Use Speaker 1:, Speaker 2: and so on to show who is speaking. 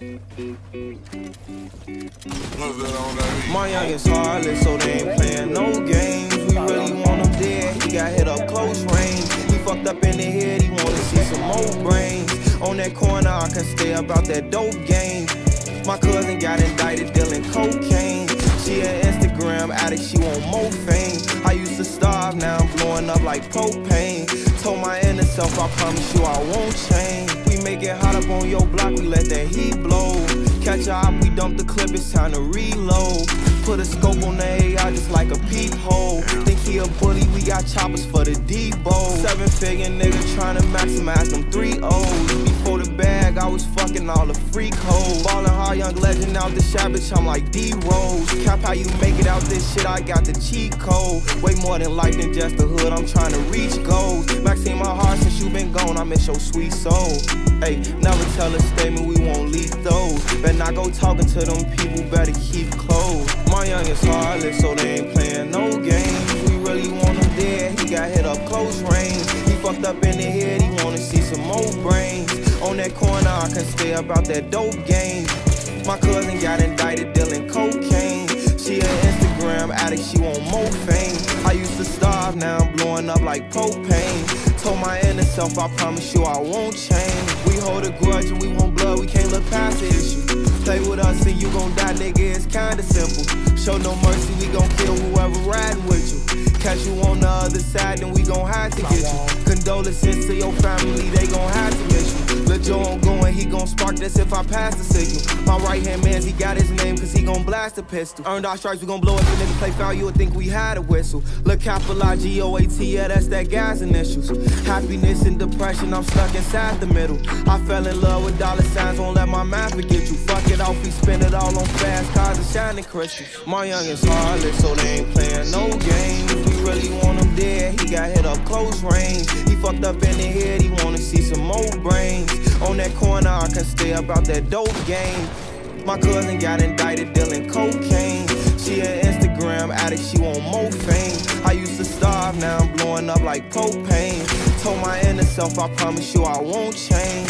Speaker 1: My youngest heartless, so they ain't playing no games. We really want him dead. He got hit up close range. He fucked up in the head. He wanna see some more brains. On that corner, I can stay about that dope game. My cousin got indicted dealing cocaine. She an Instagram addict, she want more fame. I used to starve, now I'm blowing up like propane. Told my inner self, I promise you I won't change. Make it hot up on your block, we let that heat blow. Catch a op, we dump the clip, it's time to reload. Put a scope on the AR just like a peephole. Think he a bully, we got choppers for the depot. Seven figure nigga trying to maximize them three O's. Before the bag, I was fucking all the freak hoes. Ballin' hard, young legend out the bitch, I'm like D Rose. Cap how you make it out this shit, I got the cheat code. Way more than life than just the hood, I'm trying to reach gone, I miss your sweet soul. Hey, never tell a statement, we won't leak those. Better not go talking to them people, better keep close. My youngest heartless, so they ain't playing no games. We really want him dead, he got hit up close range. He fucked up in the head, he wanna see some more brains. On that corner, I can stay about that dope game. My cousin got indicted dealing cocaine. She an Instagram addict, she want more fame. I used to starve, now I'm blowing up like propane. Told my inner self, I promise you I won't change. We hold a grudge and we want blood, we can't look past the issue. Play with us and you gon' die, nigga, it's kinda simple. Show no mercy, we gon' kill whoever riding with you. Catch you on the other side, then we gon' have to get you. Condolences to your family, they gon' have to miss you. Going, he gon' spark this if I pass the signal. My right hand man, he got his name cause he gon' blast a pistol. Earned our stripes, we gon' blow it. The nigga play foul, you would think we had a whistle. Look, capital I G O A T, yeah, that's that gas initials. Happiness and depression, I'm stuck inside the middle. I fell in love with dollar signs, won't let my mind forget you. Fuck it off, we spend it all on fast cars and shining crystals. My youngest heartless, so they ain't playing no games. We really want him dead, he got hit up close range. He fucked up in the head, that corner, I can stay about that dope game. My cousin got indicted dealing cocaine. She an Instagram addict, she want more fame. I used to starve, now I'm blowing up like propane. Told my inner self, I promise you I won't change.